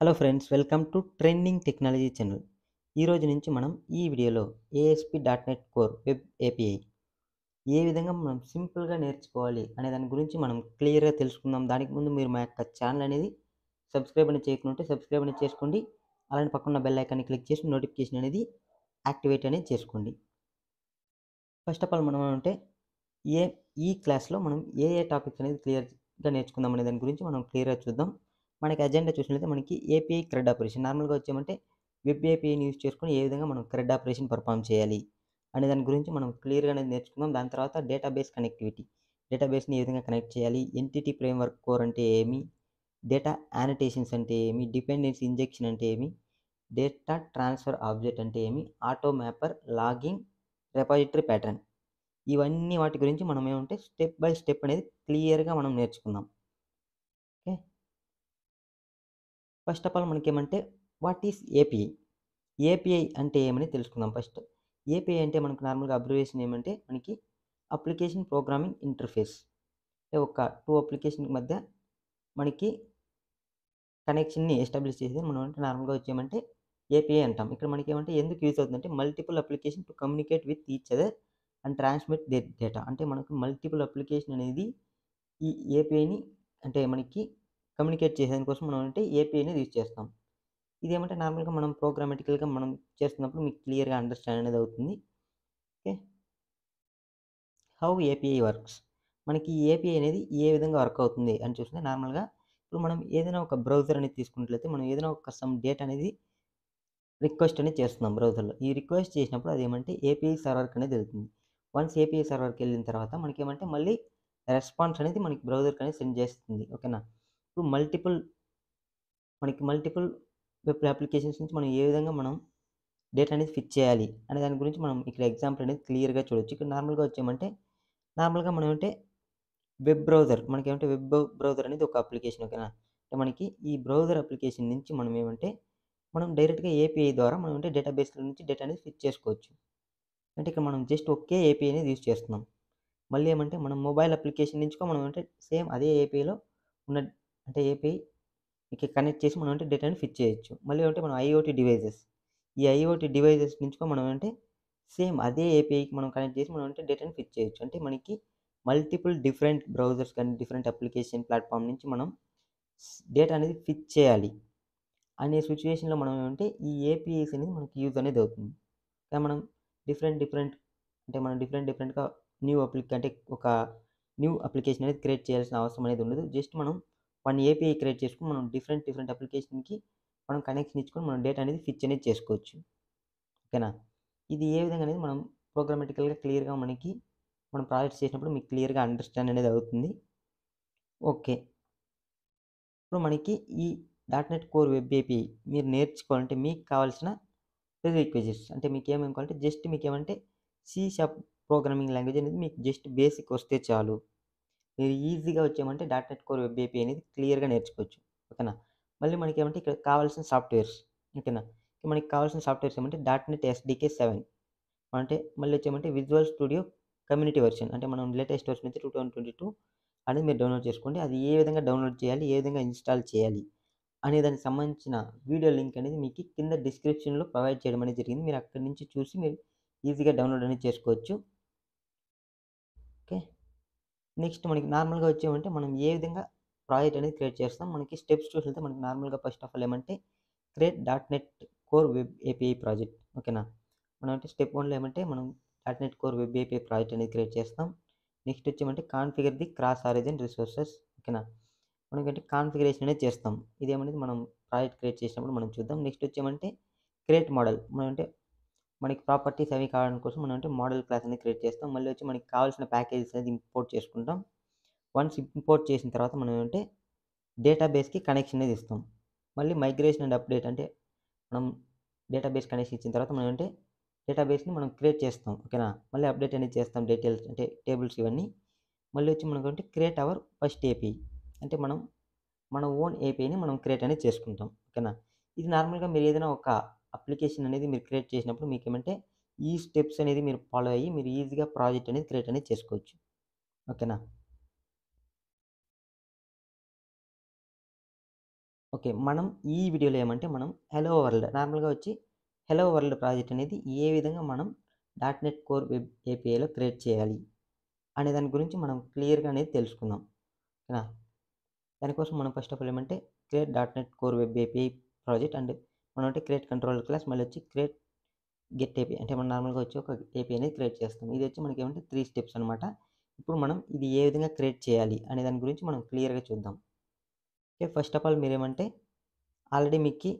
Hello friends welcome to trending technology channel. ఈ రోజు నుంచి మనం ఈ వీడియోలో ASP dot net core web API ఏ విధంగా మనం సింపుల్గా నేర్చుకోవాలి అనే దాని గురించి మనం క్లియర్గా తెలుసుకుందాం. దానికి ముందు మీరు మా యొక్క ఛానల్ అనేది సబ్స్క్రైబ్ అని చేయకుంటే సబ్స్క్రైబ్ అనేది చేసుకోండి. అలానే పక్కన బెల్ ఐకాన్ని క్లిక్ చేసి నోటిఫికేషన్ అనేది యాక్టివేట్ అనేది చేసుకోండి. ఫస్ట్ ఆఫ్ ఆల్ మనం అంటే ఏ ఈ క్లాస్లో మనం ఏ ఏ టాపిక్స్ అనేది క్లియర్గా నేర్చుకుందాం అనే దాని గురించి మనం క్లియర్గా చూద్దాం. మనకి అజెండా చూసినట్లయితే మనకి ఏపీఐ క్రెడ్ ఆపరేషన్. నార్మల్గా వచ్చామంటే వెబ్ ఏపీఐని యూజ్ ఏ విధంగా మనం క్రెడ్ ఆపరేషన్ పర్ఫామ్ చేయాలి అనే దాని గురించి మనం క్లియర్గా అనేది నేర్చుకుందాం. దాని తర్వాత డేటాబేస్ కనెక్టివిటీ. డేటాబేస్ని ఏ విధంగా కనెక్ట్ చేయాలి? ఎంటిటీ ఫ్రేమ్వర్క్ కోర్ అంటే ఏమి? డేటా యానిటేషన్స్ అంటే ఏమి? డిపెండెన్సీ ఇంజెక్షన్ అంటే ఏమి? డేటా ట్రాన్స్ఫర్ ఆబ్జెక్ట్ అంటే ఏమి? Auto mapper logging repository pattern. ఇవన్నీ వాటి గురించి మనం ఏమంటే స్టెప్ బై స్టెప్ అనేది క్లియర్గా మనం నేర్చుకుందాం ఓకే ఫస్ట్ ఆఫ్ ఆల్ మనకేమంటే వాట్ ఈస్ ఏపీఐ ఏపీఐ అంటే ఏమని తెలుసుకుందాం ఫస్ట్. ఏపీఐ అంటే మనకు నార్మల్గా అబ్రివేషన్ ఏమంటే మనకి అప్లికేషన్ ప్రోగ్రామింగ్ ఇంటర్ఫేస్. అంటే ఒక టూ అప్లికేషన్ మధ్య మనకి కనెక్షన్ని ఎస్టాబ్లిష్ చేసేది మనం అంటే నార్మల్గా వచ్చేయమంటే ఏపీఐ అంటాం. ఇక్కడ మనకి ఏమంటే ఎందుకు యూజ్ అవుతుందంటే multiple application to communicate with each other and transmit data. అంటే మనకు మల్టిపుల్ అప్లికేషన్ అనేది ఈ ఏపీఐని అంటే మనకి కమ్యూనికేట్ చేసేదానికోసం మనం అంటే ఏపీఐని యూజ్ చేస్తాం. ఇదేమంటే నార్మల్గా మనం ప్రోగ్రామెటికల్గా మనం చేస్తున్నప్పుడు మీకు క్లియర్గా అండర్స్టాండ్ అనేది అవుతుంది. ఓకే? హౌ ఏపీఐ వర్క్స్ మనకి ఏపీఐ అనేది ఏ విధంగా వర్క్ అవుతుంది అని చూస్తే నార్మల్గా ఇప్పుడు మనం ఏదైనా ఒక బ్రౌజర్ అనేది తీసుకున్నట్లయితే మనం ఏదైనా ఒక సమ్ డేట్ అనేది రిక్వెస్ట్ అనేది చేస్తున్నాం బ్రౌజర్లో ఈ రిక్వెస్ట్ చేసినప్పుడు అది ఏమంటే ఏపీఐ సర్వర్కి అనేది వెళ్తుంది. వన్స్ ఏపీఐ సర్వర్కి వెళ్ళిన తర్వాత మనకి ఏమంటే మళ్ళీ రెస్పాన్స్ అనేది మనకి బ్రౌజర్కి అనేది సెండ్ చేస్తుంది. ఓకేనా? ఇప్పుడు మల్టిపుల్ మనకి మల్టిపుల్ వెబ్ అప్లికేషన్స్ నుంచి మనం ఏ విధంగా మనం డేటా అనేది ఫిట్ చేయాలి అనే దాని గురించి మనం ఇక్కడ ఎగ్జాంపుల్ అనేది క్లియర్గా చూడొచ్చు. ఇక్కడ నార్మల్గా వచ్చామంటే నార్మల్గా మనం ఏమంటే వెబ్ బ్రౌజర్ మనకి ఏమంటే వెబ్ బ్రౌజర్ అనేది ఒక అప్లికేషన్ ఓకేనా? అంటే మనకి ఈ బ్రౌజర్ అప్లికేషన్ నుంచి మనం ఏమంటే మనం డైరెక్ట్గా ఏపీఐ ద్వారా మనం అంటే డేటాబేస్ల నుంచి డేటా అనేది ఫిట్ చేసుకోవచ్చు. అంటే ఇక్కడ మనం జస్ట్ ఒకే ఏపీఐ అనేది యూజ్ చేస్తున్నాం. మళ్ళీ ఏమంటే మనం మొబైల్ అప్లికేషన్ నుంచి మనం అంటే సేమ్ అదే ఏపీఐలో ఉన్న అంటే ఏపీఐ కనెక్ట్ చేసి మనం అంటే డేటాని ఫిట్ చేయొచ్చు. మళ్ళీ అంటే మనం ఐఓటీ డివైజెస్ ఈ ఐఓటీ డివైజెస్ నుంచి మనం అంటే సేమ్ అదే ఏపీఐకి మనం కనెక్ట్ చేసి మనం అంటే డేటాని ఫిట్ చేయొచ్చు. అంటే మనకి మల్టిపుల్ డిఫరెంట్ బ్రౌజర్స్ కానీ డిఫరెంట్ అప్లికేషన్ ప్లాట్ఫామ్ నుంచి మనం డేటా అనేది ఫిట్ చేయాలి. అనే సిచ్యువేషన్లో మనం ఏమంటే ఈ ఏపీఐస్ అనేది మనకి యూజ్ అనేది అవుతుంది. కానీ మనం డిఫరెంట్ డిఫరెంట్ అంటే మనం డిఫరెంట్ డిఫరెంట్గా న్యూ అప్లిక్ అంటే ఒక న్యూ అప్లికేషన్ అనేది క్రియేట్ చేయాల్సిన అవసరం అనేది ఉండదు. జస్ట్ మనం వన్ ఏపీఐ క్రియేట్ చేసుకుని మనం డిఫరెంట్ డిఫరెంట్ అప్లికేషన్కి మనం కనెక్షన్ ఇచ్చుకొని మనం డేటా అనేది ఫిచ్ అనేది చేసుకోవచ్చు. ఓకేనా ఇది ఏ విధంగా అనేది మనం ప్రోగ్రామెటికల్గా క్లియర్గా మనకి మనం ప్రాజెక్ట్ చేసినప్పుడు మీకు క్లియర్గా అండర్స్టాండ్ అనేది అవుతుంది. ఓకే ఇప్పుడు మనకి ఈ. Dot net core web API మీరు నేర్చుకోవాలంటే మీకు కావాల్సిన రిక్వెజెస్ అంటే మీకు ఏమేమి కావాలంటే జస్ట్ మీకు ఏమంటే సి షాప్ ప్రోగ్రామింగ్ లాంగ్వేజ్ అనేది మీకు జస్ట్ బేసిక్ వస్తే చాలు. మీరు ఈజీగా వచ్చామంటే dot net core web API అనేది క్లియర్గా నేర్చుకోవచ్చు. ఓకేనా? మళ్ళీ మనకి ఏమంటే ఇక్కడ కావాల్సిన సాఫ్ట్వేర్స్ ఓకేనా? మనకి కావాల్సిన సాఫ్ట్వేర్స్ ఏమంటే డాట్ నెట్ ఎస్డికే సెవెన్. అంటే మళ్ళీ వచ్చేమంటే విజువల్ స్టూడియో కమ్యూనిటీ వెర్షన్. అంటే మనం లేటెస్ట్ వర్షన్ అయితే టూ థౌసండ్ ట్వంటీ టూ అనేది మీరు డౌన్లోడ్ చేసుకోండి. అది ఏ విధంగా డౌన్లోడ్ చేయాలి ఏ విధంగా ఇన్స్టాల్ చేయాలి అనే దానికి సంబంధించిన వీడియో లింక్ అనేది మీకు కింద డిస్క్రిప్షన్లో ప్రొవైడ్ చేయడం అనేది జరిగింది. మీరు అక్కడి నుంచి చూసి మీరు ఈజీగా డౌన్లోడ్ అనేది చేసుకోవచ్చు. ఓకే? నెక్స్ట్ మనకి నార్మల్గా వచ్చేమంటే మనం ఏ విధంగా ప్రాజెక్ట్ అనేది క్రియేట్ చేస్తాం. మనకి స్టెప్స్ చూసితే మనకి నార్మల్గా ఫస్ట్ ఆఫ్ ఆల్ ఏమంటే create dot net core web API project. ఓకేనా? మనం అంటే స్టెప్ వన్లో ఏమంటే మనం dot net core web API project అనేది క్రియేట్ చేస్తాం. Next వచ్చేమంటే configure the cross origin resources. ఓకేనా? మనకంటే కాన్ఫిగరేషన్ అనేది చేస్తాం. ఇదేమనేది మనం ప్రాజెక్ట్ క్రియేట్ చేసినప్పుడు మనం చూద్దాం. నెక్స్ట్ వచ్చేమంటే క్రియేట్ మోడల్. మనం అంటే మనకి ప్రాపర్టీస్ అవి కావడం కోసం మనం అంటే మోడల్ క్లాస్ అనేది క్రియేట్ చేస్తాం. మళ్ళీ వచ్చి మనకి కావాల్సిన ప్యాకేజెస్ అనేది ఇంపోర్ట్ చేసుకుంటాం. వన్స్ ఇంపోర్ట్ చేసిన తర్వాత మనం అంటే డేటాబేస్కి కనెక్షన్ అనేది ఇస్తాం. మళ్ళీ మైగ్రేషన్ అండ్ అప్డేట్ అంటే మనం డేటాబేస్ కనెక్షన్ ఇచ్చిన తర్వాత మనం అంటే డేటాబేస్ని మనం క్రియేట్ చేస్తాం. ఓకేనా? మళ్ళీ అప్డేట్ అనేది చేస్తాం డీటెయిల్స్ అంటే టేబుల్స్ ఇవన్నీ. మళ్ళీ వచ్చి మనకు అంటే క్రియేట్ అవర్ ఫస్ట్ ఏపీ అంటే మనం మన ఓన్ ఏపీని మనం క్రియేట్ అనేది చేసుకుంటాం. ఓకేనా? ఇది నార్మల్గా మీరు ఏదైనా ఒక అప్లికేషన్ అనేది మీరు క్రియేట్ చేసినప్పుడు మీకు ఏమంటే ఈ స్టెప్స్ అనేది మీరు ఫాలో అయ్యి మీరు ఈజీగా ప్రాజెక్ట్ అనేది క్రియేట్ అనేది చేసుకోవచ్చు ఓకేనా ఓకే. మనం ఈ వీడియోలో ఏమంటే మనం హెలో వరల్డ్ నార్మల్‌గా వచ్చి హెలో వరల్డ్ ప్రాజెక్ట్ అనేది ఏ విధంగా మనం డాట్ నెట్ కోర్ వెబ్ ఏపీఐలో క్రియేట్ చేయాలి అనే దాని గురించి మనం క్లియర్‌గా అనేది తెలుసుకుందాం. ఓకేనా? దానికోసం మనం ఫస్ట్ ఆఫ్ ఆల్ ఏమంటే create dot net core web API project and మనం అంటే క్రియేట్ కంట్రోల్ క్లాస్ మళ్ళీ వచ్చి క్రియేట్ గెట్ ఏపీ అంటే మనం నార్మల్‌గా వచ్చి ఒక ఏపీ అనేది క్రియేట్ చేస్తాం. ఇది వచ్చి మనకి ఏమంటే త్రీ స్టెప్స్ అనమాట. ఇప్పుడు మనం ఇది ఏ విధంగా క్రియేట్ చేయాలి అనే దాని గురించి మనం క్లియర్‌గా చూద్దాం. ఓకే. ఫస్ట్ ఆఫ్ ఆల్ మీరేమంటే ఆల్రెడీ మీకు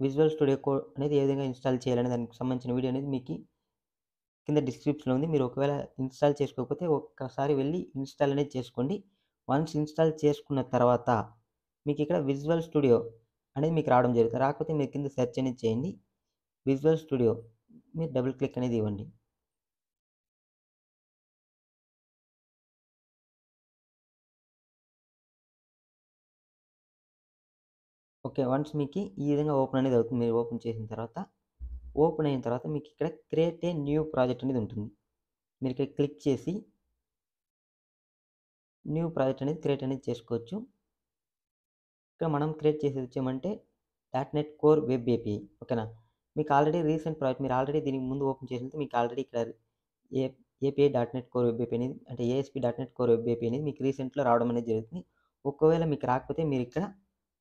విజువల్ స్టూడియో కోడ్ అనేది ఏ విధంగా ఇన్‌స్టాల్ చేయాలనే దానికి సంబంధించిన వీడియో అనేది మీకు కింద డిస్క్రిప్షన్‌లో ఉంది. మీరు ఒకవేళ ఇన్‌స్టాల్ చేసుకోకపోతే ఒక్కసారి వెళ్ళి ఇన్‌స్టాల్ అనేది చేసుకోండి. వన్స్ ఇన్‌స్టాల్ చేసుకున్న తర్వాత మీకు ఇక్కడ విజువల్ స్టూడియో అనేది మీకు రావడం జరుగుతుంది. రాకపోతే మీరు కింద సెర్చ్ అనేది చేయండి. విజువల్ స్టూడియో మీరు డబుల్ క్లిక్ అనేది ఇవ్వండి. ఓకే. వన్స్ మీకు ఈ విధంగా ఓపెన్ అనేది అవుతుంది. మీరు ఓపెన్ చేసిన తర్వాత ఓపెన్ అయిన తర్వాత మీకు ఇక్కడ క్రియేట్ ఏ న్యూ ప్రాజెక్ట్ అనేది ఉంటుంది. మీరు ఇక్కడ క్లిక్ చేసి న్యూ ప్రాజెక్ట్ అనేది క్రియేట్ అనేది చేసుకోవచ్చు. ఇక్కడ మనం క్రియేట్ చేసేది వచ్చేమంటే dot net core web API ఓకేనా? మీకు ఆల్రెడీ రీసెంట్ ప్రాజెక్ట్ మీరు ఆల్రెడీ దీనికి ముందు ఓపెన్ చేసింటే మీకు ఆల్రెడీ ఇక్కడ ఏ API dot net core web API అనేది అంటే ASP dot net core web API అనేది మీకు రీసెంట్‌లో రావడం అనేది జరుగుతుంది. ఒకవేళ మీకు రాకపోతే మీరు ఇక్కడ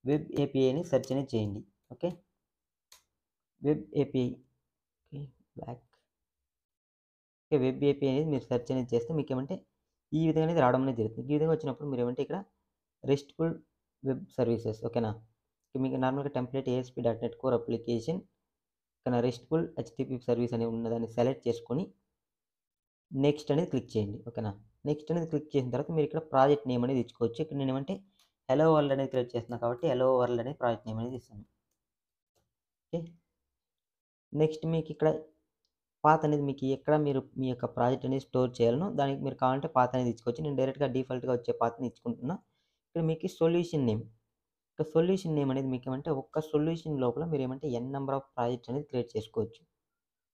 వెబ్ ఏపీఐ అని సెర్చ్ అనేది చేయండి. Okay. Web API okay. Back okay. Web API అనేది మీరు సెర్చ్ అనేది చేస్తే ఏమంటే ఈ విధంగా అనేది రావడం అనేది జరుగుతుంది. ఈ విధంగా వచ్చినప్పుడు మీరు ఏమంటే ఇక్కడ రెస్ట్‌ఫుల్ వెబ్ సర్వీసెస్ ఓకేనా? మీకు నార్మల్‌గా template ASP dot net core application ఓకేనా? రెస్ట్‌ఫుల్ హెచ్టిపి సర్వీస్ అనేది ఉన్నదాన్ని సెలెక్ట్ చేసుకొని నెక్స్ట్ అనేది క్లిక్ చేయండి. ఓకేనా? నెక్స్ట్ అనేది క్లిక్ చేసిన తర్వాత మీరు ఇక్కడ ప్రాజెక్ట్ నేమ్ అనేది ఇచ్చుకోవచ్చు. ఇక్కడ నేనేమంటే హలో వరల్డ్ అనేది క్రియేట్ చేస్తున్నా కాబట్టి హలో వరల్డ్ అనేది ప్రాజెక్ట్ నేమ్ అనేది ఇస్తాను. ఓకే. నెక్స్ట్ మీకు ఇక్కడ పాత అనేది మీకు ఎక్కడ మీరు మీ యొక్క ప్రాజెక్ట్ అనేది స్టోర్ చేయాలనో దానికి మీరు కావాలంటే పాత అనేది ఇచ్చుకోవచ్చు. నేను డైరెక్ట్‌గా డిఫాల్ట్‌గా వచ్చే పాతని ఇచ్చుకుంటున్నా. ఇక్కడ మీకు సొల్యూషన్ నేమ్ ఇక్కడ సొల్యూషన్ నేమ్ అనేది మీకు ఏమంటే ఒక్క సొల్యూషన్ లోపల మీరు ఏమంటే ఎన్ నెంబర్ ఆఫ్ ప్రాజెక్ట్స్ అనేది క్రియేట్ చేసుకోవచ్చు.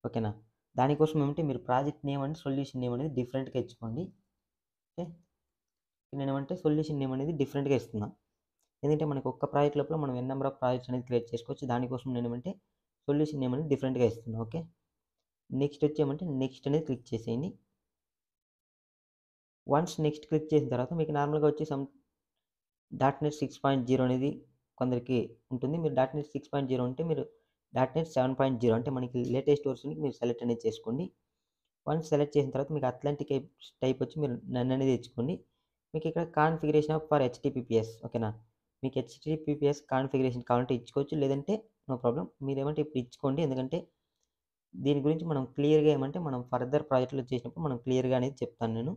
ఓకేనా? దానికోసం ఏమంటే మీరు project name and solution name అనేది డిఫరెంట్‌గా ఇచ్చుకోండి. ఓకే. నేనేమంటే సొల్యూషన్ నేమ్ అనేది డిఫరెంట్‌గా ఇస్తున్నా. ఎందుకంటే మనకు ఒక్క ప్రాజెక్ట్ లోపల మనం ఎన్ నంబర్ ఆఫ్ ప్రాజెక్ట్స్ అనేది క్రియేట్ చేసుకోవచ్చు. దానికోసం నేనేమంటే సొల్యూషన్ నేమ్ అనేది డిఫరెంట్‌గా ఇస్తున్నా. ఓకే. నెక్స్ట్ వచ్చేమంటే నెక్స్ట్ అనేది క్లిక్ చేసేయండి. వన్స్ నెక్స్ట్ క్లిక్ చేసిన తర్వాత మీకు నార్మల్‌గా వచ్చి సమ్ డాట్ నెట్ 6.0 అనేది కొందరికి ఉంటుంది. మీరు డాట్ నెట్ 6.0 ఉంటే మీరు డాట్ నెట్ 7.0 అంటే మనకి లేటెస్ట్ వర్షన్ మీరు సెలెక్ట్ అనేది చేసుకోండి. వన్స్ సెలెక్ట్ చేసిన తర్వాత మీకు అట్లాంటిక్ టైప్ వచ్చి మీరు నన్ను అనేది ఇచ్చుకోండి. మీకు ఇక్కడ కాన్ఫిగరేషన్ ఆఫ్ ఫర్ హెచ్టీపీపీఎస్ ఓకేనా? మీకు హెచ్టీపీపీఎస్ కాన్ఫిగరేషన్ కావాలంటే ఇచ్చుకోవచ్చు. లేదంటే నో ప్రాబ్లమ్. ఏమంటే ఇప్పుడు ఇచ్చుకోండి. ఎందుకంటే దీని గురించి మనం క్లియర్‌గా ఏమంటే మనం ఫర్దర్ ప్రాజెక్టులో చేసినప్పుడు మనం క్లియర్‌గా అనేది చెప్తాను నేను.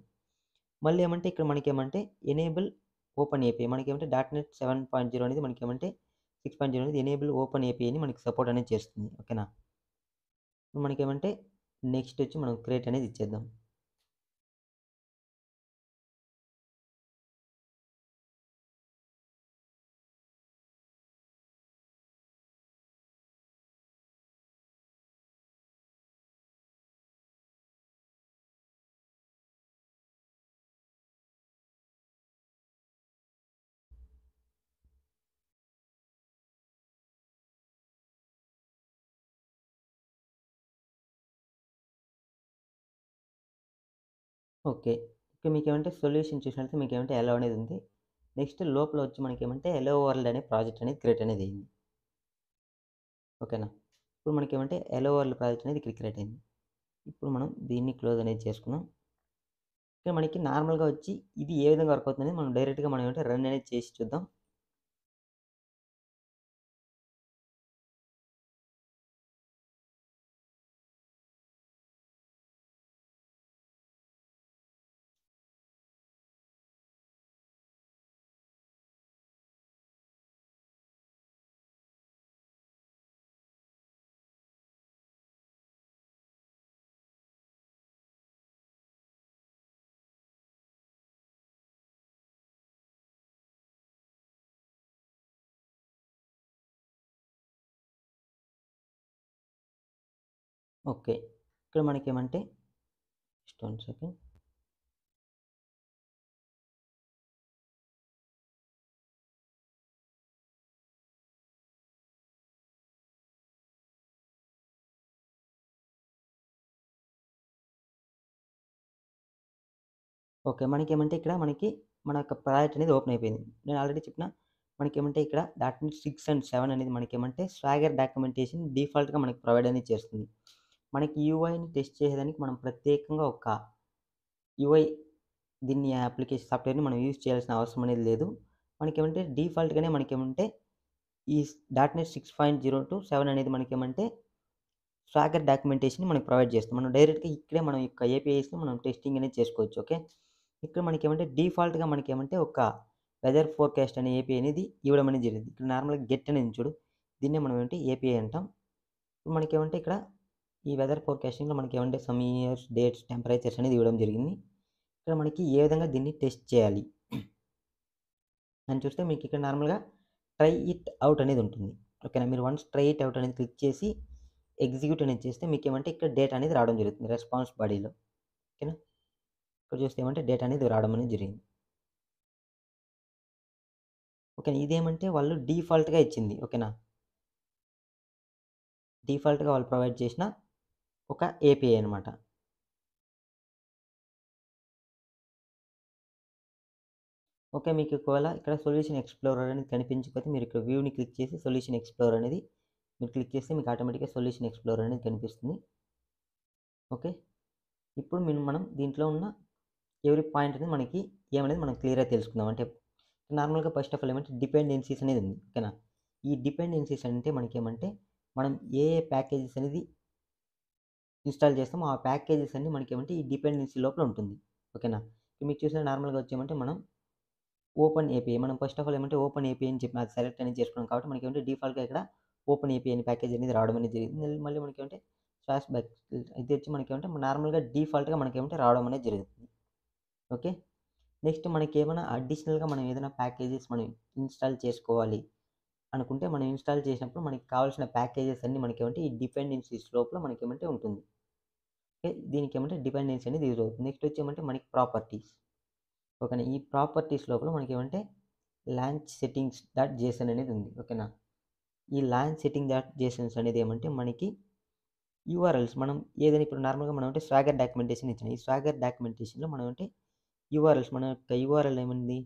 మళ్ళీ ఏమంటే ఇక్కడ మనకి ఏమంటే ఎనేబుల్ ఓపెన్ ఏపీఐ మనకేమంటే డాట్ నెట్ 7.0 అనేది మనకేమంటే 6.0 అనేది ఎనేబుల్ ఓపెన్ ఏపీఐ అని మనకి సపోర్ట్ అనేది చేస్తుంది. ఓకేనా? మనకేమంటే నెక్స్ట్ వచ్చి మనం క్రియేట్ అనేది ఇచ్చేద్దాం. ఓకే. ఇక్కడ ఏమంటే సొల్యూషన్ చూసినట్లయితే ఏమంటే ఎలో అనేది ఉంది. నెక్స్ట్ లోపల వచ్చి మనకి ఏమంటే ఎలో వరల్డ్ అనే ప్రాజెక్ట్ అనేది క్రియేట్ అనేది అయింది. ఓకేనా? ఇప్పుడు మనకేమంటే ఎలో వరల్డ్ ప్రాజెక్ట్ అనేది ఇక్కడ క్రియేట్ అయింది. ఇప్పుడు మనం దీన్ని క్లోజ్ అనేది చేసుకున్నాం ఇక్కడ మనకి నార్మల్‌గా వచ్చి ఇది ఏ విధంగా వర్క్ అవుతుంది మనం డైరెక్ట్‌గా మనం ఏమంటే రన్ అనేది చేసి చూద్దాం. ఓకే. ఇక్కడ మనకి ఏమంటే స్టోన్ సెకండ్. ఓకే. మనకి ఏమంటే ఇక్కడ మనకి మన యొక్క ప్రాజెక్ట్ అనేది ఓపెన్ అయిపోయింది. నేను ఆల్రెడీ చెప్పిన మనకి ఏమంటే ఇక్కడ డాక్యుమెంట్ సిక్స్ అండ్ సెవెన్ అనేది మనకి ఏమంటే స్వాగర్ డాక్యుమెంటేషన్ డిఫాల్ట్గా మనకి ప్రొవైడ్ అనేది చేస్తుంది. మనకి యూఐని టెస్ట్ చేసేదానికి మనం ప్రత్యేకంగా ఒక యూఐ దీన్ని అప్లికేషన్ సాఫ్ట్‌వేర్‌ని మనం యూజ్ చేయాల్సిన అవసరం అనేది లేదు. మనకేమంటే డిఫాల్ట్‌గానే మనకేమంటే ఈ dotnet six point zero two seven అనేది మనకేమంటే స్వాగర్ డాక్యుమెంటేషన్ మనకి ప్రొవైడ్ చేస్తుంది. మనం డైరెక్ట్‌గా ఇక్కడే మనం యొక్క ఏపీఐస్‌ని మనం టెస్టింగ్ అనేది చేసుకోవచ్చు. ఓకే. ఇక్కడ మనకేమంటే డిఫాల్ట్‌గా మనకేమంటే ఒక వెదర్ ఫోర్‌కాస్ట్ అనే ఏపీఐ అనేది ఇవ్వడం అనేది జరిగింది. ఇక్కడ నార్మల్‌గా గెట్ అనేది చూడు. దీన్నే మనం ఏంటి ఏపీఐ అంటాం. ఇప్పుడు మనకేమంటే ఇక్కడ ఈ వెదర్ ఫోర్‌కాస్టింగ్‌లో ఏమంటే సమ్ ఇయర్స్, డేట్స్, టెంపరేచర్స్ అనేది ఇవ్వడం జరిగింది. ఇక్కడ మనకి ఏ విధంగా దీన్ని టెస్ట్ చేయాలి అని చూస్తే మీకు ఇక్కడ నార్మల్‌గా ట్రై ఇట్ అవుట్ అనేది ఉంటుంది. ఓకేనా. మీరు వన్స్ ట్రై ఇట్ అవుట్ అనేది క్లిక్ చేసి ఎగ్జిక్యూట్ అనేది చేస్తే మీకు ఏమంటే ఇక్కడ డేటా అనేది రావడం జరుగుతుంది రెస్పాన్స్ బాడీలో. ఓకేనా. ఇక్కడ చూస్తే ఏమంటే డేటా అనేది రావడం అనేది జరిగింది. ఓకేనా. ఇదేమంటే వాళ్ళు డిఫాల్ట్‌గా ఇచ్చింది. ఓకేనా. డిఫాల్ట్‌గా వాళ్ళు ప్రొవైడ్ చేసిన ఒక ఏపీఐ అనమాట. ఓకే. మీకు ఒకవేళ ఇక్కడ సొల్యూషన్ ఎక్స్‌ప్లోరర్ అనేది కనిపించకపోతే మీరు ఇక్కడ వ్యూని క్లిక్ చేసి సొల్యూషన్ ఎక్స్‌ప్లోరర్ అనేది మీరు క్లిక్ చేస్తే మీకు ఆటోమేటిక్‌గా సొల్యూషన్ ఎక్స్‌ప్లోరర్ అనేది కనిపిస్తుంది. ఓకే. ఇప్పుడు మేము మనం దీంట్లో ఉన్న ఎవ్రీ పాయింట్ అనేది మనకి ఏమనేది మనం క్లియర్‌గా తెలుసుకుందాం. అంటే నార్మల్‌గా ఫస్ట్ ఆఫ్ ఆల్ ఏమంటే డిపెండెన్సీస్ అనేది ఉంది. ఓకేనా. ఈ డిపెండెన్సీస్ అంటే మనకేమంటే మనం ఏ ఏ ప్యాకేజెస్ అనేది ఇన్‌స్టాల్ చేస్తామో ఆ ప్యాకేజెస్ అన్నీ మనకేమంటే ఈ డిపెండెన్సీ లోపల ఉంటుంది. ఓకేనా. మీకు చూసిన నార్మల్‌గా వచ్చేమంటే మనం ఓపెన్ ఏపీఐ మనం ఫస్ట్ ఆఫ్ ఆల్ ఏమంటే ఓపెన్ ఏపీఐ అని చెప్పి అది సెలెక్ట్ అనేది చేసుకున్నాం కాబట్టి మనకేమంటే డిఫాల్ట్‌గా ఇక్కడ ఓపెన్ ఏపీఐ అని ప్యాకేజ్ అనేది రావడం అనేది జరిగింది. మళ్ళీ మనకేమంటే స్లాష్ బ్యాక్ ఇది వచ్చి మనకేమంటే నార్మల్‌గా డిఫాల్ట్‌గా మనకేమంటే రావడం అనేది జరుగుతుంది. ఓకే. నెక్స్ట్ మనకి ఏమైనా అడిషనల్‌గా మనం ఏదైనా ప్యాకేజెస్ మనం ఇన్‌స్టాల్ చేసుకోవాలి అనుకుంటే మనం ఇన్‌స్టాల్ చేసినప్పుడు మనకి కావాల్సిన ప్యాకేజెస్ అన్నీ మనకేమంటే ఈ డిపెండెన్సీస్ లోపల మనకేమంటే ఉంటుంది. ఓకే. దీనికేమంటే డిపెండెన్సీ అనేది యూజ్ అవుతుంది. నెక్స్ట్ వచ్చేమంటే మనకి ప్రాపర్టీస్. ఓకేనా. ఈ ప్రాపర్టీస్ లోపల మనకి ఏమంటే లాంచ్ సెట్టింగ్స్ డాట్ జేసన్ అనేది ఉంది. ఓకేనా. ఈ లాంచ్ సెట్టింగ్ డాట్ జేసన్స్ అనేది ఏమంటే మనకి యూఆర్ఎల్స్ మనం ఏదైనా ఇప్పుడు నార్మల్‌గా మనం అంటే స్వాగర్ డాక్యుమెంటేషన్ ఇచ్చిన ఈ స్వాగర్ డాక్యుమెంటేషన్‌లో మనం అంటే యూఆర్ఎల్స్ మన యొక్క యూఆర్ఎల్ ఏమైంది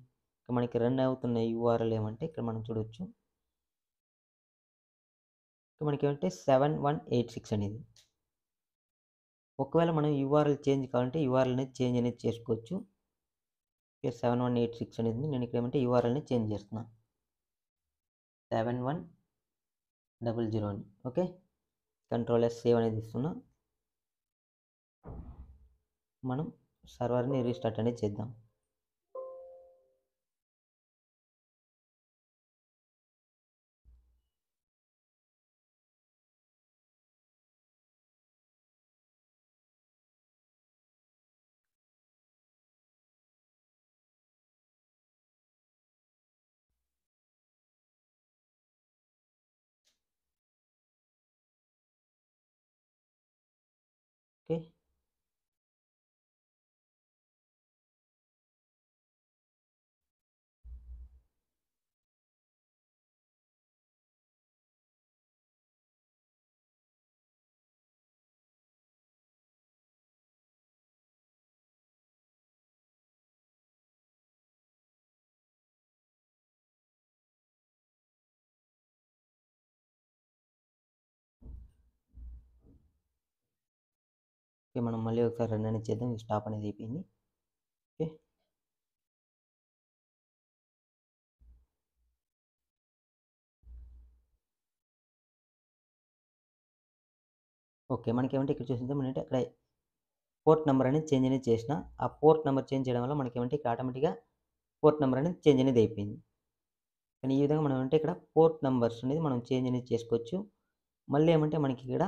మనకి రన్ అవుతున్న యూఆర్ఎల్ ఏమంటే ఇక్కడ మనం చూడవచ్చు మనకి ఏమంటే సెవెన్ వన్ ఎయిట్ సిక్స్ అనేది. ఒకవేళ మనం యూఆర్ఎల్ చేంజ్ కావాలంటే యూఆర్ఎల్ అనేది చేంజ్ అనేది చేసుకోవచ్చు. సెవెన్ వన్ ఎయిట్ సిక్స్ అనేది నేను ఇక్కడ ఏమంటే యూఆర్ఎల్‌ని చేంజ్ చేస్తున్నా. 7100 అని. ఓకే. కంట్రోల్ ఎస్ సేవ్ అనేది ఇస్తున్నా. మనం సర్వర్‌ని రీస్టార్ట్ అనేది చేద్దాం. ఓకే. ఓకే. మనం మళ్ళీ ఒకసారి రన్ అనేది చేద్దాం. స్టాప్ అనేది అయిపోయింది. ఓకే. ఓకే. మనకేమంటే ఇక్కడ చూసింటే ఏంటంటే అక్కడ పోర్ట్ నెంబర్ అనేది చేంజ్ అనేది చేసిన. ఆ పోర్ట్ నెంబర్ చేంజ్ చేయడం వల్ల మనకేమంటే ఇక్కడ ఆటోమేటిక్‌గా పోర్ట్ నెంబర్ అనేది చేంజ్ అనేది అయిపోయింది. కానీ ఈ విధంగా మనం అంటే ఇక్కడ పోర్ట్ నెంబర్స్ అనేది మనం చేంజ్ అనేది చేసుకోవచ్చు. మళ్ళీ ఏమంటే మనకి ఇక్కడ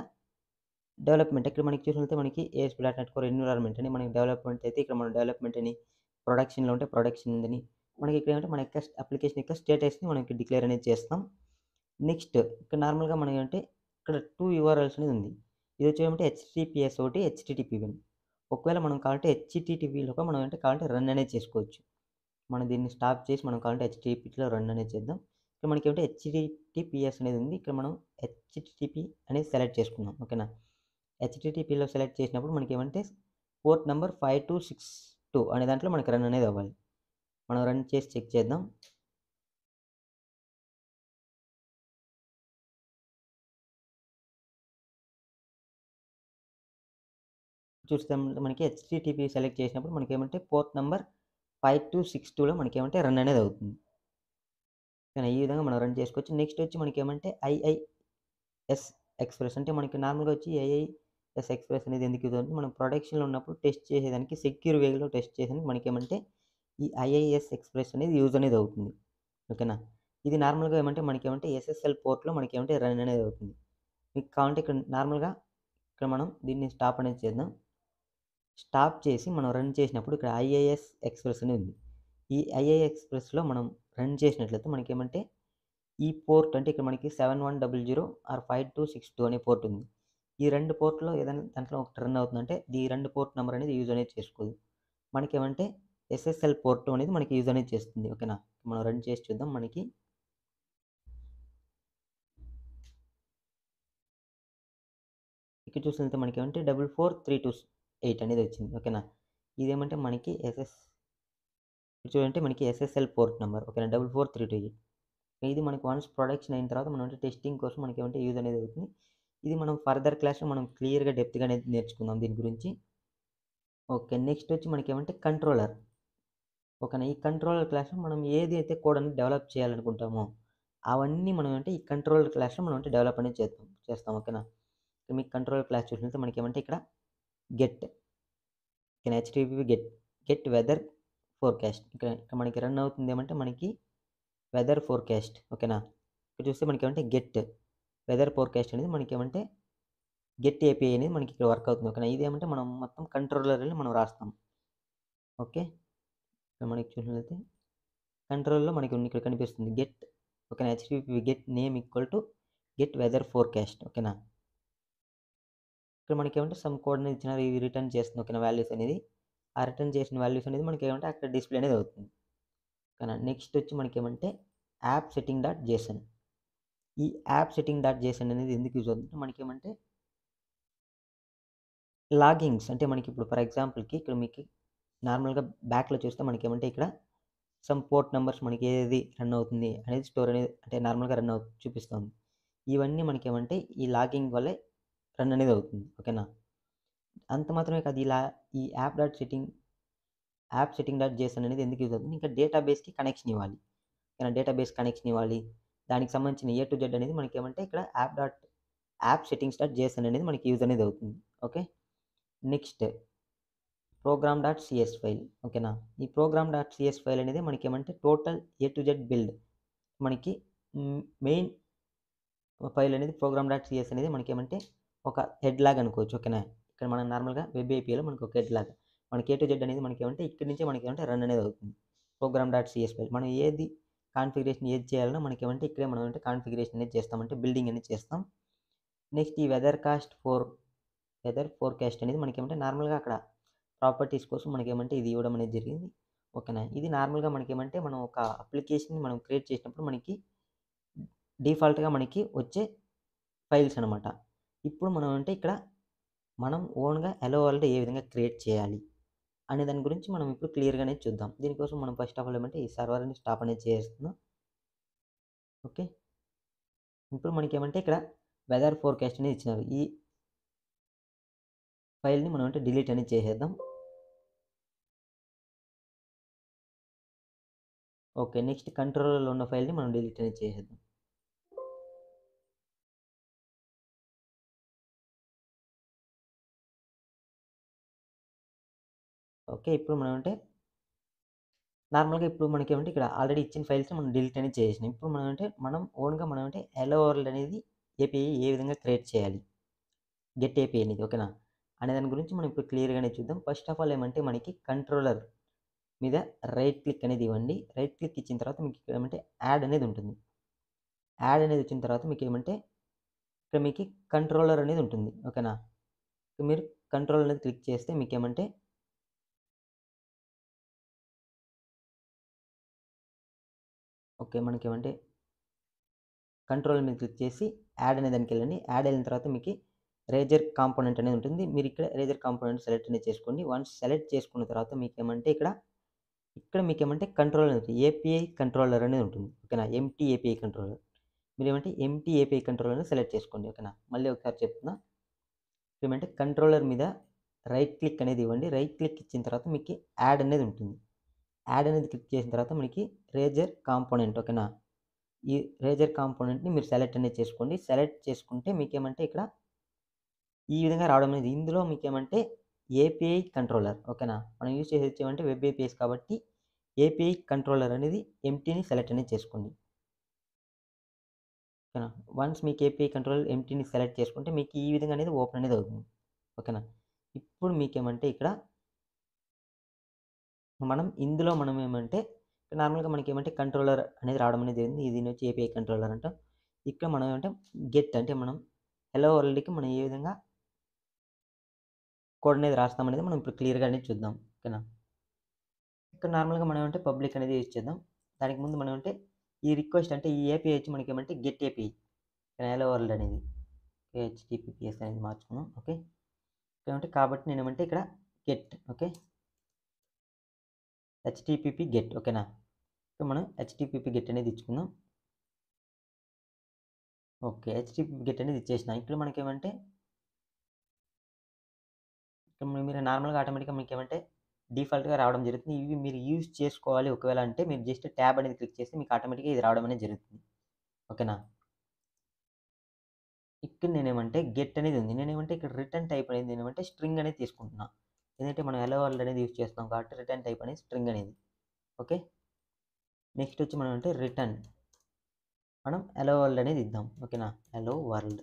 డెవలప్‌మెంట్ ఇక్కడ మనకి చూసినట్లయితే మనకి AS dot net core environment అని మనకి డెవలప్‌మెంట్ అయితే ఇక్కడ మనం డెవలప్‌మెంట్ అని ప్రొడక్షన్‌లో ఉంటే ప్రొడక్షన్ ఉందని మనకి ఇక్కడ ఏమంటే మన యొక్క అప్లికేషన్ యొక్క స్టేటస్‌ని మనకి డిక్లేర్ అనేది చేస్తాం. నెక్స్ట్ ఇక్కడ నార్మల్‌గా మనకి ఏమంటే ఇక్కడ టూ యూఆర్ఎల్స్ అనేది ఉంది. ఇది వచ్చి ఏమంటే హెచ్‌టిటిపిఎస్ ఒకటి, హెచ్‌టిటిపి వన్. ఒకవేళ మనం కావాలంటే హెచ్‌టిటిపిలో కూడా మనం అంటే కావాలంటే రన్ అనేది చేసుకోవచ్చు. మనం దీన్ని స్టాప్ చేసి మనం కావాలంటే హెచ్‌టిటిపిలో రన్ అనేది చేద్దాం. ఇక్కడ మనకి ఏమంటే హెచ్‌టిటిపిఎస్ అనేది ఉంది. ఇక్కడ మనం హెచ్‌టిటిపి అనేది సెలెక్ట్ చేసుకుందాం. ఓకేనా. హెచ్‌టిటిపిలో సెలెక్ట్ చేసినప్పుడు మనకి ఏమంటే port number five two six two అనే దాంట్లో మనకి రన్ అనేది అవ్వాలి. మనం రన్ చేసి చెక్ చేద్దాం. చూస్తే మనకి హెచ్టిటిపి సెలెక్ట్ చేసినప్పుడు మనకి ఏమంటే port number five two six టూలో మనకి ఏమంటే రన్ అనేది అవుతుంది. కానీ ఈ విధంగా మనం రన్ చేసుకోవచ్చు. నెక్స్ట్ వచ్చి మనకి ఏమంటే ఐఐఎస్ ఎక్స్ప్రెస్ అంటే మనకి నార్మల్గా వచ్చి ఐఐ ప్లస్ ఎక్స్ప్రెస్ అనేది ఎందుకు ఇది మనం ప్రొడక్షన్లో ఉన్నప్పుడు టెస్ట్ చేసేదానికి సెక్యూర్ వేలో టెస్ట్ చేసేదానికి మనకేమంటే ఈ ఐఐఎస్ ఎక్స్ప్రెస్ అనేది యూజ్ అనేది అవుతుంది. ఓకేనా? ఇది నార్మల్గా ఏమంటే మనకి ఏమంటే ఎస్ఎస్ఎల్ పోర్ట్లో మనకి ఏమంటే రన్ అనేది అవుతుంది. మీకు కావాలంటే ఇక్కడ నార్మల్గా ఇక్కడ మనం దీన్ని స్టాప్ అనేది చేద్దాం. స్టాప్ చేసి మనం రన్ చేసినప్పుడు ఇక్కడ ఐఏఎస్ ఎక్స్ప్రెస్ అనేది ఉంది. ఈ ఐఏఎస్ ఎక్స్ప్రెస్లో మనం రన్ చేసినట్లయితే మనకేమంటే ఈ పోర్ట్ అంటే ఇక్కడ మనకి seven one double zero or five two six two అనే పోర్ట్ ఉంది. ఈ రెండు పోర్ట్లో ఏదైనా దాంట్లో ఒకటి రన్ అవుతుందంటే ఈ రెండు పోర్ట్ నెంబర్ అనేది యూజ్ అనేది చేసుకోదు. మనకి ఏమంటే ఎస్ఎస్ఎల్ పోర్ట్ అనేది మనకి యూజ్ అనేది చేస్తుంది ఓకేనా మనం రన్ చేసి చూద్దాం మనకి ఇక్కడ చూసినట్లయితే మనకి ఏమంటే double four three two eight అనేది వచ్చింది ఓకేనా ఇదేమంటే మనకి ఎస్ఎస్ చూడంటే మనకి ఎస్ఎస్ఎల్ పోర్ట్ నెంబర్ ఓకేనా double four three two eight ఇది మనకి వన్స్ ప్రొడక్షన్ అయిన తర్వాత మనం అంటే టెస్టింగ్ కోసం మనకి ఏమంటే యూజ్ అనేది అవుతుంది. ఇది మనం ఫర్దర్ క్లాస్లో మనం క్లియర్గా డెప్త్గా అనేది నేర్చుకుందాం దీని గురించి. ఓకే నెక్స్ట్ వచ్చి మనకి ఏమంటే కంట్రోలర్ ఓకేనా? ఈ కంట్రోలర్ క్లాస్లో మనం ఏది అయితే కోడ్ అనేది డెవలప్ చేయాలనుకుంటామో అవన్నీ మనం అంటే ఈ కంట్రోలర్ క్లాస్లో మనం అంటే డెవలప్ అనేది చేస్తాం చేస్తాం ఓకేనా? మీకు కంట్రోలర్ క్లాస్ చూసినట్లయితే మనకి ఏమంటే ఇక్కడ గెట్ ఇక్కడ HTTP get get weather forecast ఇక్కడ ఇక్కడ మనకి రన్ అవుతుంది ఏమంటే మనకి వెదర్ ఫోర్కాస్ట్ ఓకేనా? ఇక్కడ చూస్తే మనకి ఏమంటే గెట్ వెదర్ ఫోర్కాస్ట్ అనేది మనకి ఏమంటే గెట్ ఏపీఐ అనేది మనకి ఇక్కడ వర్క్ అవుతుంది. ఓకేనా? ఇది ఏమంటే మనం మొత్తం కంట్రోలర్ని మనం రాస్తాం. ఓకే? ఇక్కడ మనకి చూసినట్లయితే కంట్రోల్లో మనకి ఇక్కడ కనిపిస్తుంది గెట్ ఓకేనా? HTTP get name equal to get weather forecast ఓకేనా? ఇక్కడ మనకి ఏమంటే సమ్ కోడ్ అనేది ఇచ్చినారు. ఇవి రిటర్న్ చేస్తుంది. ఓకేనా? వాల్యూస్ అనేది. ఆ రిటర్న్ చేసిన వాల్యూస్ అనేది మనకి ఏమంటే అక్కడ డిస్ప్లే అనేది అవుతుంది. ఓకేనా? నెక్స్ట్ వచ్చి మనకి ఏమంటే యాప్ సెట్టింగ్ డాట్ జేసన్ ఈ యాప్ సెట్టింగ్ డాట్ జేసన్ అనేది ఎందుకు యూజ్ అవుతుంది మనకి ఏమంటే లాగింగ్స్ అంటే మనకి ఇప్పుడు ఫర్ ఎగ్జాంపుల్కి ఇక్కడ మీకు నార్మల్గా బ్యాక్లో చూస్తే మనకి ఏమంటే ఇక్కడ సమ్ పోర్ట్ నెంబర్స్ మనకి ఏది రన్ అవుతుంది అనేది స్టోర్ అనేది అంటే నార్మల్గా రన్ అవుతుంది చూపిస్తుంది. ఇవన్నీ మనకి ఏమంటే ఈ లాగింగ్ వల్లే రన్ అనేది అవుతుంది. ఓకేనా? అంత మాత్రమే కాదు ఇలా ఈ app dot setting app setting dot JSON అనేది ఎందుకు యూజ్ అవుతుంది? ఇంకా డేటాబేస్కి కనెక్షన్ ఇవ్వాలి. ఓకేనా? డేటాబేస్ కనెక్షన్ ఇవ్వాలి. దానికి సంబంధించిన ఏ టు జెడ్ అనేది మనకి ఏమంటే ఇక్కడ app dot app settings dot JSON అనేది మనకి యూజ్ అనేది అవుతుంది. Okay next program dot CS file ఓకేనా ఈ ప్రోగ్రామ్ డాట్ సిఎస్ ఫైల్ అనేది మనకి ఏమంటే total A to Z build మనకి మెయిన్ ఫైల్ అనేది ప్రోగ్రామ్ డాట్ సిఎస్ అనేది మనకి ఏమంటే ఒక హెడ్ లాగ్ అనుకోవచ్చు. ఓకేనా ఇక్కడ మనం నార్మల్గా వెబ్ ఏపీలో మనకి ఒక హెడ్ లాగ్. మనకి ఏ టు జెడ్ అనేది మనకి ఏమంటే ఇక్కడి నుంచి మనకి ఏమంటే రన్ అనేది అవుతుంది. ప్రోగ్రామ్ డాట్ సిఎస్ ఫైల్ మనం ఏది కాన్ఫిగరేషన్ ఏది చేయాలన్నా మనకి ఏమంటే ఇక్కడే మనం అంటే కాన్ఫిగరేషన్ అనేది చేస్తామంటే బిల్డింగ్ అనేది చేస్తాం. నెక్స్ట్ ఈ weather cast four weather forecast అనేది మనకి ఏమంటే నార్మల్గా అక్కడ ప్రాపర్టీస్ కోసం మనకి ఏమంటే ఇది ఇవ్వడం అనేది జరిగింది. ఓకేనా? ఇది నార్మల్గా మనకి ఏమంటే మనం ఒక అప్లికేషన్ మనం క్రియేట్ చేసినప్పుడు మనకి డిఫాల్ట్గా మనకి వచ్చే ఫైల్స్ అనమాట ఇప్పుడు మనం అంటే ఇక్కడ మనం ఓన్గా ఎలో వరల్డ్ ఏ విధంగా క్రియేట్ చేయాలి? అనే దాని గురించి మనం ఇప్పుడు క్లియర్గానే చూద్దాం. దీనికోసం మనం ఫస్ట్ ఆఫ్ ఆల్ ఏమంటే ఈ సర్వర్ని స్టాప్ అనేది చేస్తున్నాం. ఓకే? ఇప్పుడు మనకి ఏమంటే ఇక్కడ వెదర్ ఫోర్కాస్ట్ అనేది ఇచ్చినారు. ఈ ఫైల్ని మనం అంటే డిలీట్ అనేది చేసేద్దాం. ఓకే నెక్స్ట్ కంట్రోల్లో ఉన్న ఫైల్ని మనం డిలీట్ అనేది చేసేద్దాం. ఓకే ఇప్పుడు మనం అంటే నార్మల్గా ఇప్పుడు మనకి ఏమంటే ఇక్కడ ఆల్రెడీ ఇచ్చిన ఫైల్స్ మనం డిలీట్ అనేది చేసినాం ఇప్పుడు మనం అంటే మనం ఓన్గా మనం అంటే ఎలో వరల్డ్ అనేది ఏపీఐ ఏ విధంగా క్రియేట్ చేయాలి? గెట్ ఏపీఐ అనేది ఓకేనా? అనే దాని గురించి మనం ఇప్పుడు క్లియర్గానే చూద్దాం. ఫస్ట్ ఆఫ్ ఆల్ ఏమంటే మనకి కంట్రోలర్ మీద రైట్ క్లిక్ అనేది ఇవ్వండి. రైట్ క్లిక్ ఇచ్చిన తర్వాత మీకు ఇక్కడ ఏమంటే యాడ్ అనేది ఉంటుంది. యాడ్ అనేది వచ్చిన తర్వాత మీకు ఏమంటే ఇక్కడ మీకు కంట్రోలర్ అనేది ఉంటుంది ఓకేనా? మీరు కంట్రోల్ అనేది క్లిక్ చేస్తే మీకు ఏమంటే ఓకే మనకి ఏమంటే కంట్రోల్ మీద క్లిక్ చేసి యాడ్ అనే దానికి వెళ్ళండి. యాడ్ అయిన తర్వాత మీకు రేజర్ కాంపోనెంట్ అనేది ఉంటుంది. మీరు ఇక్కడ రేజర్ కాంపోనెంట్ సెలెక్ట్ అనేది చేసుకోండి. వన్స్ సెలెక్ట్ చేసుకున్న తర్వాత మీకు ఏమంటే ఇక్కడ ఇక్కడ మీకు ఏమంటే కంట్రోలర్ అనేది ఏపీఐ కంట్రోలర్ అనేది ఉంటుంది. ఓకేనా? ఎంటీ ఏపీఐ కంట్రోలర్ మీరు ఏమంటే ఎంటీ ఏపీఐ అనేది సెలెక్ట్ చేసుకోండి. ఓకేనా? మళ్ళీ ఒకసారి చెప్తున్నా. ఏమంటే కంట్రోలర్ మీద రైట్ క్లిక్ అనేది ఇవ్వండి. రైట్ క్లిక్ ఇచ్చిన తర్వాత మీకు యాడ్ అనేది ఉంటుంది. యాడ్ అనేది క్లిక్ చేసిన తర్వాత మనకి రేజర్ కాంపోనెంట్ ఓకేనా ఈ రేజర్ కాంపోనెంట్ని మీరు సెలెక్ట్ అనేది చేసుకోండి. సెలెక్ట్ చేసుకుంటే మీకు ఏమంటే ఇక్కడ ఈ విధంగా రావడం అనేది ఇందులో మీకు ఏమంటే ఏపీఐ కంట్రోలర్ ఓకేనా మనం యూజ్ చేసి వచ్చేమంటే వెబ్ ఏపీఐస్ కాబట్టి ఏపీఐ కంట్రోలర్ అనేది ఎంటీని సెలెక్ట్ అనేది చేసుకోండి. ఓకేనా? వన్స్ మీకు ఏపీఐ కంట్రోలర్ ఎంటీని సెలెక్ట్ చేసుకుంటే మీకు ఈ విధంగా అనేది ఓపెన్ అనేది అవుతుంది. ఓకేనా? ఇప్పుడు మీకు ఏమంటే ఇక్కడ మనం ఇందులో మనం ఏమంటే నార్మల్గా మనకి ఏమంటే కంట్రోలర్ అనేది రావడం అనేది జరిగింది. ఇది వచ్చి ఏపీఐ కంట్రోలర్ అంటాం. ఇక్కడ మనం ఏమంటే గెట్ అంటే మనం హలో వరల్డ్కి మనం ఏ విధంగా కోడ్ అనేది రాస్తాం అనేది మనం ఇప్పుడు క్లియర్గా అనేది చూద్దాం. ఓకేనా? ఇక్కడ నార్మల్గా మనం ఏమంటే పబ్లిక్ అనేది యూజ్ చేద్దాం. దానికి ముందు మనం అంటే ఈ రిక్వెస్ట్ అంటే ఈ ఏపీఐ వచ్చి మనకి ఏమంటే గెట్ ఏపీఐ హలో వరల్డ్ అనేది. హెచ్టిపిపిఎస్ అనేది మార్చుకున్నాం ఓకే? ఏమంటే కాబట్టి నేను ఏమంటే ఇక్కడ గెట్ ఓకే? హెచ్టిపిపి గెట్ ఓకేనా సో మనం హెచ్టిపిపి గెట్ అనేది ఇచ్చుకుందాం. ఓకే హెచ్టిపిపి గెట్ అనేది ఇచ్చేసిన. ఇక్కడ మనకేమంటే ఇక్కడ మీరు నార్మల్గా ఆటోమేటిక్గా మీకు ఏమంటే డిఫాల్ట్గా రావడం జరుగుతుంది. ఇవి మీరు యూజ్ చేసుకోవాలి ఒకవేళ అంటే మీరు జస్ట్ ట్యాబ్ అనేది క్లిక్ చేస్తే మీకు ఆటోమేటిక్గా ఇది రావడం అనేది జరుగుతుంది. ఓకేనా ఇక్కడ నేనేమంటే గెట్ అనేది ఉంది. నేనేమంటే ఇక్కడ రిటర్న్ టైప్ అనేది నేనేమంటే స్ట్రింగ్ అనేది తీసుకుంటున్నా. ఎందుకంటే మనం హలో వర్డ్ అనేది యూజ్ చేస్తాం కాబట్టి రిటర్న్ టైప్ అనేది స్ట్రింగ్ అనేది. ఓకే నెక్స్ట్ వచ్చి మనం అంటే రిటర్న్ మనం ఎలో వరల్డ్ అనేది ఇద్దాం. ఓకేనా ఎలో వరల్డ్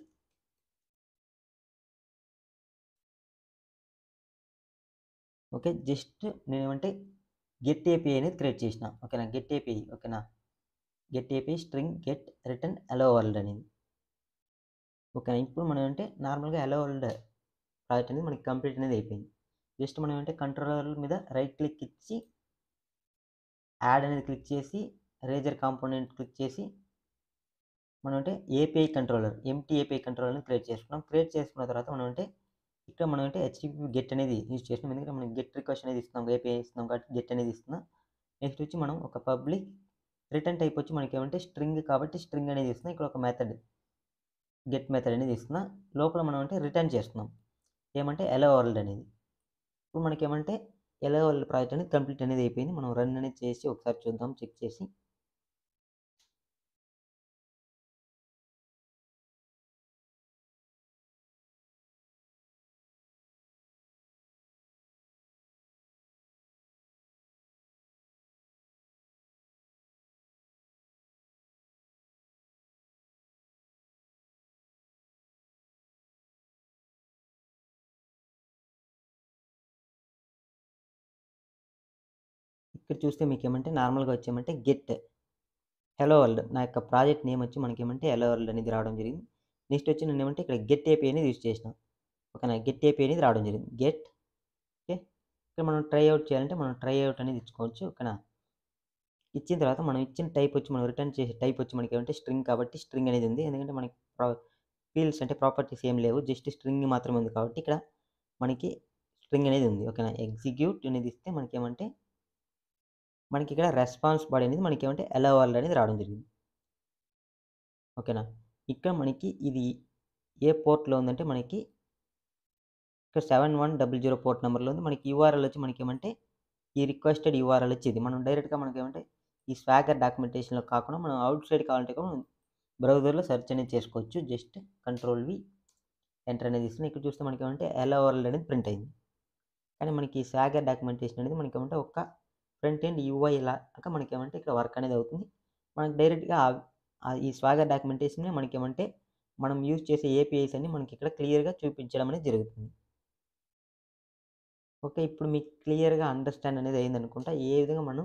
ఓకే జస్ట్ నేను ఏమంటే గెట్ ఏపీఐ అనేది క్రియేట్ చేసిన. ఓకేనా గెట్ ఏపీఐ ఓకేనా get API string get return hello world అనేది. ఓకేనా ఇప్పుడు మనం అంటే నార్మల్గా ఎలో వరల్డ్ ప్రాజెక్ట్ అనేది మనకి కంప్లీట్ అనేది అయిపోయింది. జస్ట్ మనం అంటే కంట్రోలర్ మీద రైట్ క్లిక్ ఇచ్చి యాడ్ అనేది క్లిక్ చేసి రేజర్ కాంపోనెంట్ క్లిక్ చేసి మనం అంటే ఏపీఐ కంట్రోలర్ ఎంటీ ఏపీఐ కంట్రోలర్ని క్రియేట్ చేసుకున్నాం. క్రియేట్ చేసుకున్న తర్వాత మనం అంటే ఇక్కడ మనం అంటే హెచ్టిపి గెట్ అనేది యూజ్ చేసినాం ఎందుకంటే మనం గెట్ రిక్వెస్ట్ అనేది ఇస్తున్నాం. ఏపీఐ ఇస్తున్నాం కాబట్టి గెట్ అనేది ఇస్తున్నాం. నెక్స్ట్ వచ్చి మనం ఒక పబ్లిక్ రిటర్న్ టైప్ వచ్చి మనకి ఏమంటే స్ట్రింగ్ కాబట్టి స్ట్రింగ్ అనేది ఇస్తున్నాం. ఇక్కడ ఒక మెథడ్ గెట్ మెథడ్ అనేది ఇస్తున్నా. లోపల మనం అంటే రిటర్న్ చేస్తున్నాం. ఏమంటే ఎలో వరల్డ్ అనేది. ఇప్పుడు మనకి ఏమంటే వాళ్ళ ప్రాజెక్ట్ అనేది కంప్లీట్ అనేది అయిపోయింది. మనం రన్ అనేది చేసి ఒకసారి చూద్దాం చెక్ చేసి ఇక్కడ చూస్తే మీకు ఏమంటే నార్మల్గా వచ్చేమంటే గెట్. Hello world. నా యొక్క ప్రాజెక్ట్ నేమ్ వచ్చి మనకి ఏమంటే హలో వరల్డ్ అనేది రావడం జరిగింది. నెక్స్ట్ వచ్చి నేను ఏమంటే ఇక్కడ గెట్ ఏపీ అనేది యూజ్ చేసిన. ఓకేనా? గెట్ ఏపీ అనేది రావడం జరిగింది. గెట్. ఓకే? ఇక్కడ మనం ట్రై అవుట్ చేయాలంటే మనం ట్రై అవుట్ అనేది ఇచ్చుకోవచ్చు. ఓకేనా? ఇచ్చిన తర్వాత మనం ఇచ్చిన టైప్ వచ్చి మనం రిటర్న్ చేసే టైప్ వచ్చి మనకి ఏమంటే స్ట్రింగ్ కాబట్టి స్ట్రింగ్ అనేది ఉంది. ఎందుకంటే మనకి ఫీల్డ్స్ అంటే ప్రాపర్టీస్ ఏం లేవు. జస్ట్ స్ట్రింగ్ మాత్రమే ఉంది కాబట్టి ఇక్కడ మనకి స్ట్రింగ్ అనేది ఉంది. ఓకేనా? ఎగ్జిక్యూట్ అనేది ఇస్తే మనకి ఏమంటే మనకి ఇక్కడ రెస్పాన్స్ బాడీ అనేది మనకి ఏమంటే ఎలా వరల్డ్ అనేది రావడం జరిగింది. ఓకేనా? ఇక్కడ మనకి ఇది ఏ పోర్ట్లో ఉందంటే మనకి ఇక్కడ seven one double zero port నెంబర్లో ఉంది. మనకి యూఆర్ఎల్ వచ్చి మనకి ఏమంటే ఈ రిక్వెస్టెడ్ యూఆర్ఎల్ వచ్చి ఇది మనం డైరెక్ట్గా మనకి ఏమంటే ఈ స్వాగర్ డాక్యుమెంటేషన్లో కాకుండా మనం అవుట్ సైడ్ కావాలంటే కూడా మనం బ్రౌజర్లో సెర్చ్ అనేది చేసుకోవచ్చు. జస్ట్ కంట్రోల్ వి ఎంటర్ అనేది ఇస్తుంది ఇక్కడ చూస్తే మనకి ఏమంటే ఎలా వరల్డ్ అనేది ప్రింట్ అయింది. కానీ మనకి స్వాగర్ డాక్యుమెంటేషన్ అనేది మనకి ఏమంటే ఒక ఫ్రంట్ ఎండ్ యూఐ లాగా మనకి ఏమంటే ఇక్కడ వర్క్ అనేది అవుతుంది. మనకి డైరెక్ట్గా ఈ స్వాగర్ డాక్యుమెంటేషన్ మనకి ఏమంటే మనం యూజ్ చేసే ఏపీఐస్ అన్ని మనకి ఇక్కడ క్లియర్గా చూపించడం అనేది జరుగుతుంది. ఓకే ఇప్పుడు మీకు క్లియర్గా అండర్స్టాండ్ అనేది అయింది అనుకుంటా. ఏ విధంగా మనం.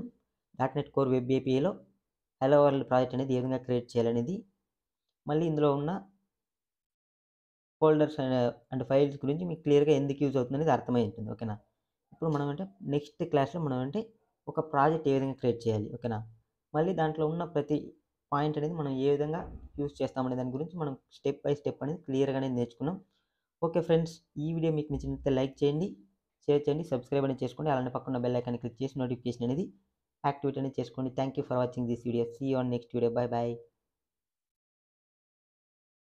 డాట్ నెట్ కోర్ వెబ్ ఏపీఐలో హలో వరల్డ్ ప్రాజెక్ట్ అనేది ఏ విధంగా క్రియేట్ చేయాలనేది మళ్ళీ ఇందులో ఉన్న ఫోల్డర్స్ అండ్ ఫైల్స్ గురించి మీకు క్లియర్గా ఎందుకు యూజ్ అవుతుంది అనేది అర్థమై ఉంటుంది. ఓకేనా? ఇప్పుడు మనం అంటే నెక్స్ట్ క్లాస్లో మనం అంటే ఒక ప్రాజెక్ట్ ఏ విధంగా క్రియేట్ చేయాలి ఓకేనా? మళ్ళీ దాంట్లో ఉన్న ప్రతి పాయింట్ అనేది మనం ఏ విధంగా యూజ్ చేస్తామనే దాని గురించి మనం స్టెప్ బై స్టెప్ అనేది క్లియర్గా అనేది నేర్చుకున్నాం. ఓకే ఫ్రెండ్స్ ఈ వీడియో మీకు నచ్చినట్లయితే లైక్ చేయండి షేర్ చేయండి సబ్స్క్రైబ్ అనేది చేసుకోండి అలానే పక్కన బెల్ ఐకాన్ క్లిక్ చేసి నోటిఫికేషన్ అనేది యాక్టివేట్ అనేది చేసుకోండి. Thank you for watching this video. See on next video. Bye bye.